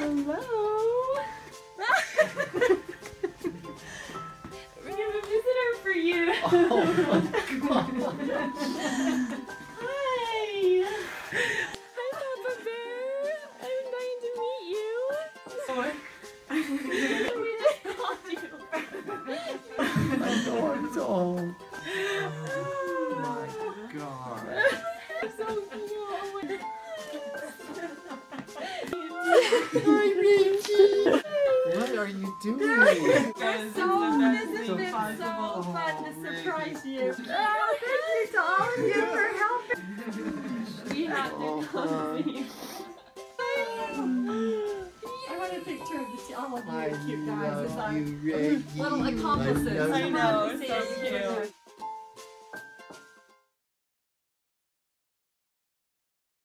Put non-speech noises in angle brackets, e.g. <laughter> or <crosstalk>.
Hello. <laughs> we have a visitor for you. Oh my. Hi. <laughs> Hi, Papa Bear. I'm dying to meet you. we just called you. I know I'm What are you doing? <laughs> Guys, So, this this is has the been best possible. so oh fun to Oh, surprise Maggie. you. Oh, thank you to all of you for helping. <laughs> We have Oh, to come see. I want a picture of the, all of I you cute guys as love our you, Reggie. little accomplices. I love I you. know, Come so on, say it. cute.